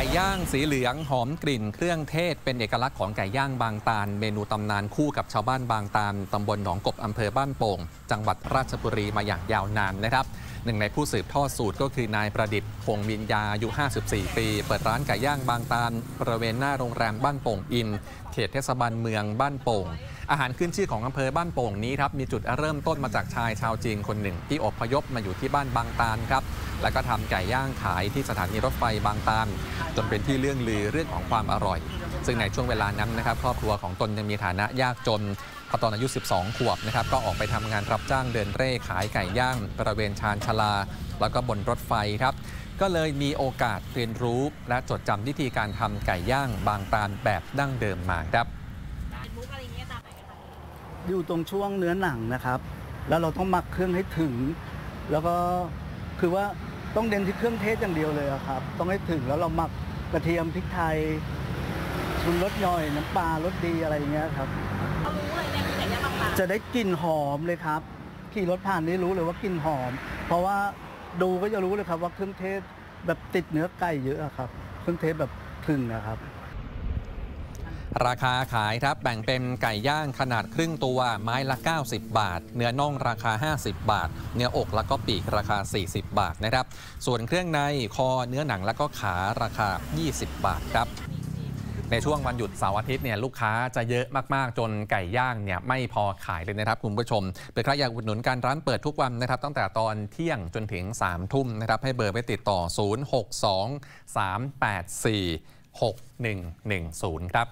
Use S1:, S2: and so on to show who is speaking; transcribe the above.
S1: ก่ย่างสีเหลืองหอมกลิ่นเครื่องเทศเป็นเอกลักษณ์ของไก่ย่างบางตาล เมนูตำนานคู่กับชาวบ้านบางตาลตำบลหนองกบอำเภอบ้านโป่ง จังหวัดราชบุรีมาอย่างยาวนานนะครับหนึ่งในผู้สืบทอดสูตรก็คือนายประดิษฐ์คงมินยาอายุ 54 ปี เปิดร้านไก่ย่างบางตาลบริเวณหน้าโรงแรมบ้านโป่งอิน เขตเทศบาลเมืองบ้านโป่ง อาหารขึ้นชื่อของอำเภอบ้านโป่งนี้ครับมีจุดเริ่มต้นมาจากชายชาวจีนคนหนึ่งที่อพยพมาอยู่ที่บ้านบางตาลครับ แล้วก็ทำไก่ย่างขายที่สถานีรถไฟบางตาลจนเป็นที่เรื่องลือเรื่องของความอร่อย ซึ่งในช่วงเวลานั้นนะครับครอบครัวของตนยังมีฐานะยากจนพอตอนอายุ 12 ขวบนะครับ ก็ออกไปทำงานรับจ้างเดินเร่ขายไก่ย่างบริเวณชานชาลา แล้วก็บนรถไฟครับ ก็เลยมีโอกาสเรียนรู้และจดจำวิธีการทำไก่ย่างบางตาลแบบดั้งเดิมมาครับ
S2: อยู่ตรงช่วงเนื้อหนังนะครับ แล้วเราต้องหมักเครื่องให้ถึง แล้วก็คือว่า ต้องเน้นที่เครื่องเทศอย่างเดียวเลยอะครับ ต้องให้ถึงแล้วเราหมักกระเทียมพริกไทยชุนรสย่อยน้ำปลารสดีอะไรอย่างเงี้ยครับ
S3: เขารู้เลยเนี่ยคือไก่ย่างบางตา
S2: จะได้กลิ่นหอมเลยครับขี่รถผ่านนี่รู้เลยว่ากลิ่นหอม เพราะว่าดูก็จะรู้เลยครับว่าเครื่องเทศแบบติดเนื้อไก่เยอะอะครับ เครื่องเทศแบบถึงนะครับ
S1: ราคาขายครับแบ่งเป็นไก่ย่างขนาดครึ่งตัวไม้ละ 90 บาท เนื้อน่องราคา 50 บาท เนื้ออกแล้วก็ปีกราคา 40 บาทนะครับ ส่วนเครื่องในคอเนื้อหนังแล้วก็ขาราคา 20 บาทครับในช่วงวันหยุดเสาร์อาทิตย์เนี่ยลูกค้าจะเยอะมากๆ จนไก่ย่างเนี่ยไม่พอขายเลยนะครับคุณผู้ชมเผื่อใครอยากอุดหนุนการร้านเปิดทุกวันนะครับตั้งแต่ตอนเที่ยงจนถึง 3 ทุ่มนะครับให้เบอร์ไปติดต่อ 062 384 6110 ครับ